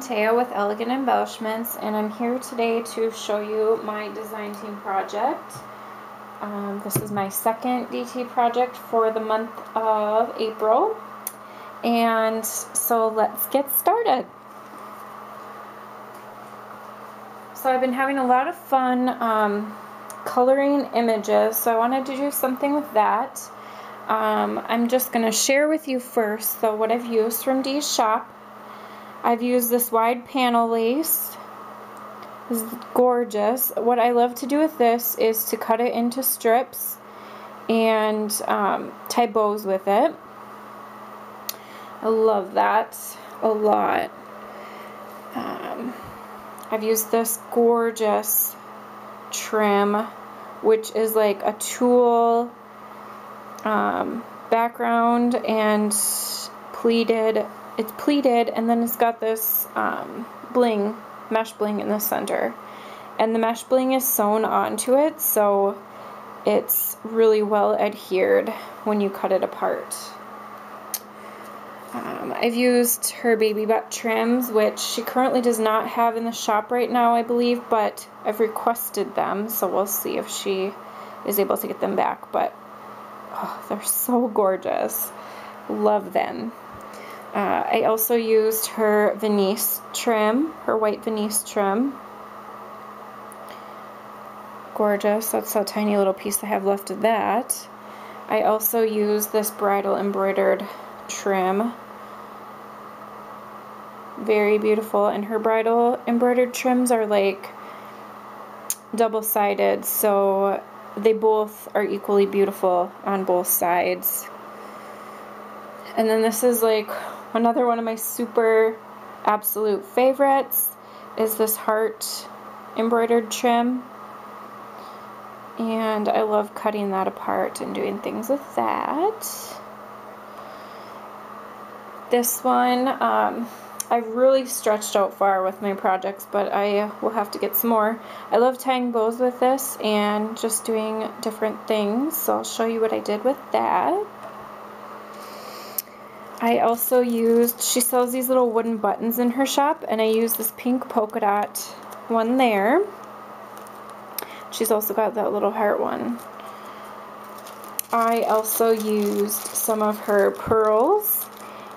Mataya with Elegant Embellishments and I'm here today to show you my design team project. Um, this is my second DT project for the month of April and so let's get started. So I've been having a lot of fun um, coloring images so I wanted to do something with that. Um, I'm just going to share with you first so what I've used from Dee's shop. I've used this wide panel lace. This is gorgeous. What I love to do with this is to cut it into strips and um, tie bows with it. I love that a lot. Um, I've used this gorgeous trim, which is like a tulle um, background and pleated it's pleated and then it's got this um, bling, mesh bling in the center. And the mesh bling is sewn onto it, so it's really well adhered when you cut it apart. Um, I've used her baby butt trims, which she currently does not have in the shop right now, I believe, but I've requested them, so we'll see if she is able to get them back. But oh, they're so gorgeous. Love them. Uh, I also used her Venice trim, her white Venice trim. Gorgeous. That's a tiny little piece I have left of that. I also used this bridal embroidered trim. Very beautiful. And her bridal embroidered trims are like double-sided, so they both are equally beautiful on both sides. And then this is like Another one of my super absolute favorites is this heart embroidered trim. And I love cutting that apart and doing things with that. This one, um, I've really stretched out far with my projects, but I will have to get some more. I love tying bows with this and just doing different things, so I'll show you what I did with that. I also used, she sells these little wooden buttons in her shop, and I used this pink polka dot one there. She's also got that little heart one. I also used some of her pearls,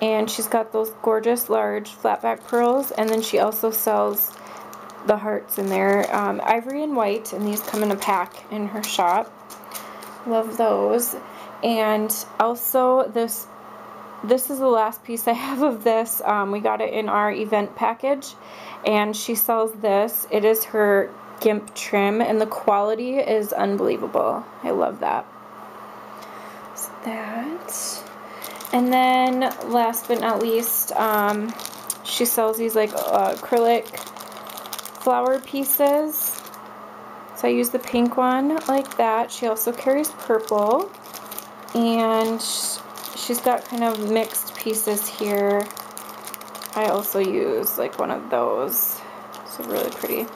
and she's got those gorgeous large flatback pearls, and then she also sells the hearts in there. Um, ivory and white, and these come in a pack in her shop. Love those. And also this this is the last piece I have of this. Um, we got it in our event package and she sells this. It is her GIMP trim and the quality is unbelievable. I love that. So that. And then last but not least, um, she sells these like uh, acrylic flower pieces. So I use the pink one like that. She also carries purple. And she's got kind of mixed pieces here. I also use like one of those. So really pretty.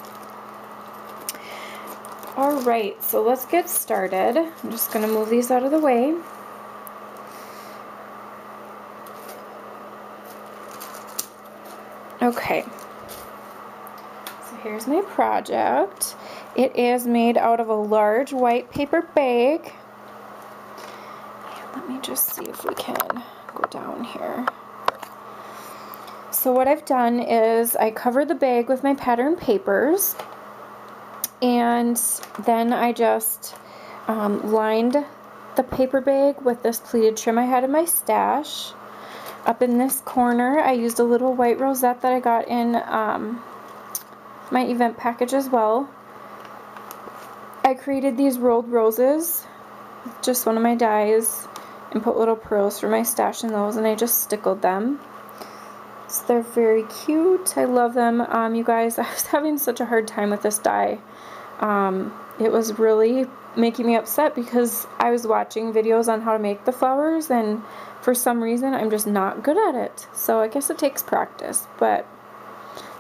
Alright, so let's get started. I'm just to move these out of the way. Okay. So here's my project. It is made out of a large white paper bag let me just see if we can go down here. So what I've done is I covered the bag with my pattern papers and then I just um, lined the paper bag with this pleated trim I had in my stash. Up in this corner I used a little white rosette that I got in um, my event package as well. I created these rolled roses, just one of my dies and put little pearls for my stash in those and I just stickled them. So they're very cute. I love them. Um, you guys, I was having such a hard time with this die. Um, it was really making me upset because I was watching videos on how to make the flowers and for some reason I'm just not good at it. So I guess it takes practice. But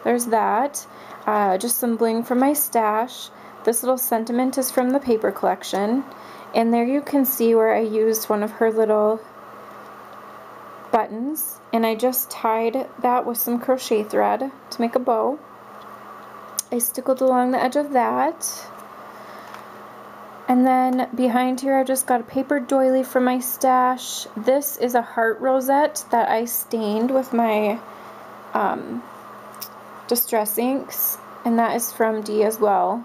there's that. Uh, just some bling from my stash. This little sentiment is from the paper collection. And there you can see where I used one of her little buttons and I just tied that with some crochet thread to make a bow. I stickled along the edge of that. And then behind here I just got a paper doily from my stash. This is a heart rosette that I stained with my um, Distress inks and that is from Dee as well.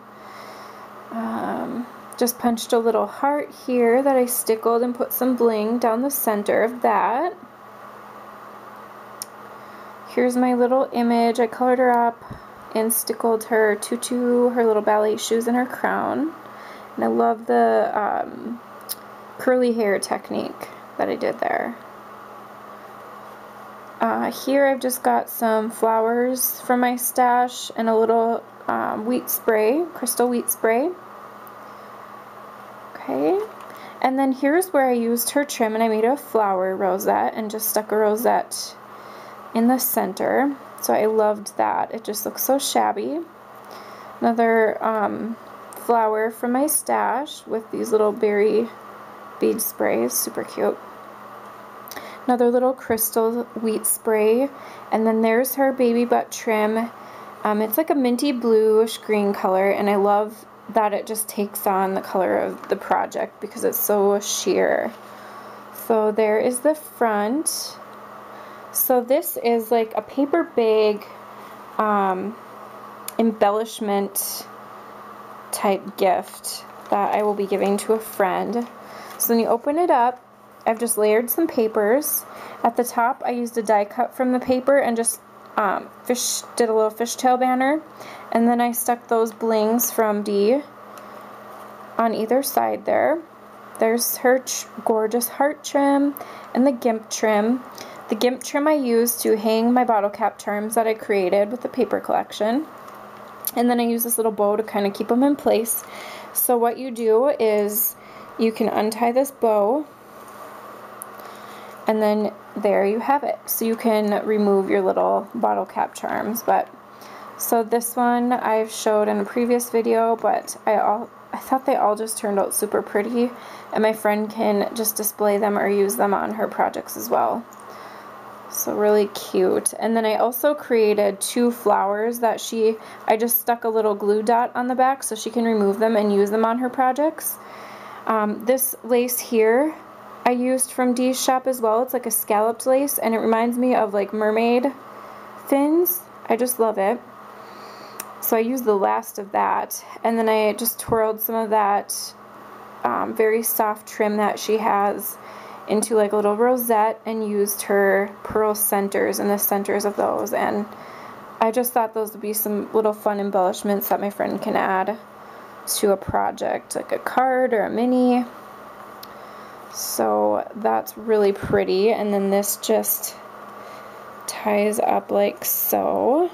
Um, just punched a little heart here that I stickled and put some bling down the center of that. Here's my little image. I colored her up and stickled her tutu, her little ballet shoes, and her crown. And I love the um, curly hair technique that I did there. Uh, here I've just got some flowers from my stash and a little um, wheat spray, crystal wheat spray. Okay, and then here's where I used her trim and I made a flower rosette and just stuck a rosette in the center. So I loved that. It just looks so shabby. Another um, flower from my stash with these little berry bead sprays. Super cute another little crystal wheat spray, and then there's her baby butt trim. Um, it's like a minty bluish green color, and I love that it just takes on the color of the project because it's so sheer. So there is the front. So this is like a paper bag um, embellishment type gift that I will be giving to a friend. So when you open it up, I've just layered some papers. At the top, I used a die cut from the paper and just um, fish did a little fishtail banner. And then I stuck those blings from Dee on either side there. There's her gorgeous heart trim and the gimp trim. The gimp trim I used to hang my bottle cap charms that I created with the paper collection. And then I use this little bow to kind of keep them in place. So what you do is you can untie this bow and then there you have it. So you can remove your little bottle cap charms. But so this one I've showed in a previous video, but I all I thought they all just turned out super pretty. And my friend can just display them or use them on her projects as well. So really cute. And then I also created two flowers that she, I just stuck a little glue dot on the back so she can remove them and use them on her projects. Um, this lace here I used from Dee's shop as well. It's like a scalloped lace and it reminds me of like mermaid fins. I just love it. So I used the last of that and then I just twirled some of that um, very soft trim that she has into like a little rosette and used her pearl centers in the centers of those and I just thought those would be some little fun embellishments that my friend can add to a project like a card or a mini so that's really pretty. And then this just ties up like so.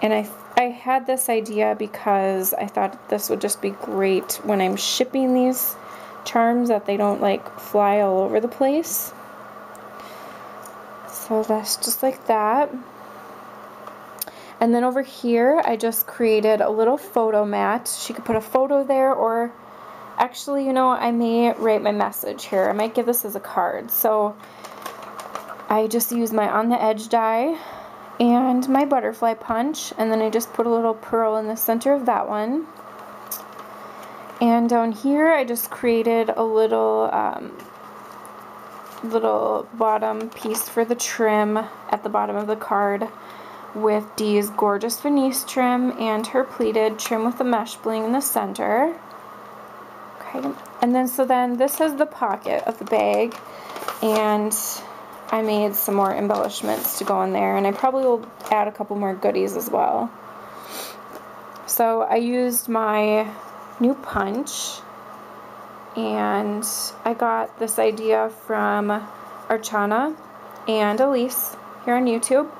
And I, I had this idea because I thought this would just be great when I'm shipping these charms that they don't like fly all over the place. So that's just like that. And then over here, I just created a little photo mat. She could put a photo there or Actually, you know, I may write my message here. I might give this as a card. So I just use my on the edge die and my butterfly punch and then I just put a little pearl in the center of that one. And down here I just created a little um, little bottom piece for the trim at the bottom of the card with Dee's gorgeous Venice trim and her pleated trim with the mesh bling in the center. Okay, and then so then this is the pocket of the bag, and I made some more embellishments to go in there, and I probably will add a couple more goodies as well. So I used my new punch, and I got this idea from Archana and Elise here on YouTube.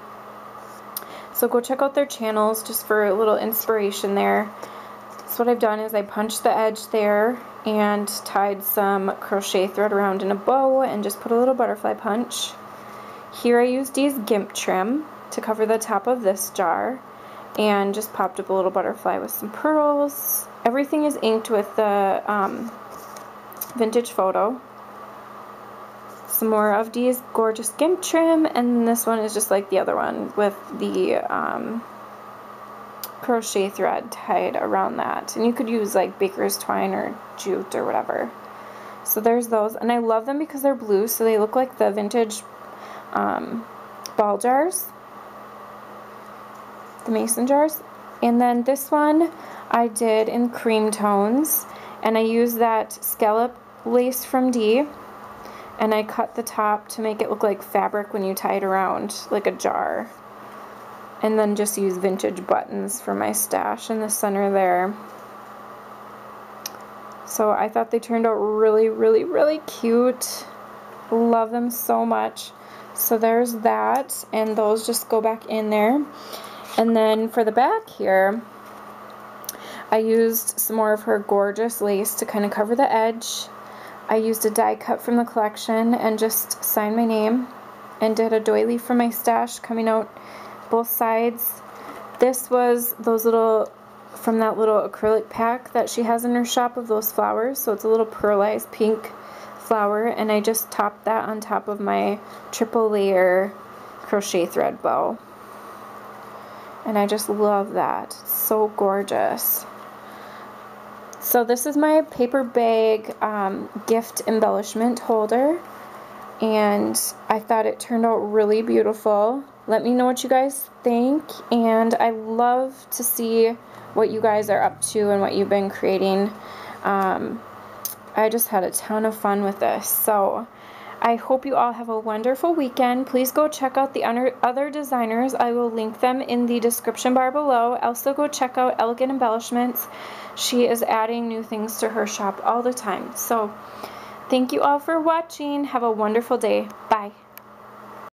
So go check out their channels just for a little inspiration there. So what I've done is I punched the edge there and tied some crochet thread around in a bow and just put a little butterfly punch. Here I used these GIMP trim to cover the top of this jar and just popped up a little butterfly with some pearls. Everything is inked with the um, vintage photo. some more of Dee's Gorgeous Gimp Trim, and this one is just like the other one with the um, crochet thread tied around that. And you could use like baker's twine or jute or whatever. So there's those, and I love them because they're blue, so they look like the vintage um, ball jars, the mason jars. And then this one I did in cream tones, and I used that scallop lace from Dee and I cut the top to make it look like fabric when you tie it around like a jar and then just use vintage buttons for my stash in the center there. So I thought they turned out really really really cute. Love them so much. So there's that and those just go back in there. And then for the back here I used some more of her gorgeous lace to kind of cover the edge. I used a die cut from the collection and just signed my name and did a doily for my stash coming out both sides. This was those little, from that little acrylic pack that she has in her shop of those flowers. So it's a little pearlized pink flower and I just topped that on top of my triple layer crochet thread bow. And I just love that. so gorgeous. So this is my paper bag um, gift embellishment holder and I thought it turned out really beautiful. Let me know what you guys think and I love to see what you guys are up to and what you've been creating. Um, I just had a ton of fun with this. So I hope you all have a wonderful weekend. Please go check out the other designers. I will link them in the description bar below. Also go check out Elegant Embellishments. She is adding new things to her shop all the time. So thank you all for watching. Have a wonderful day. Bye.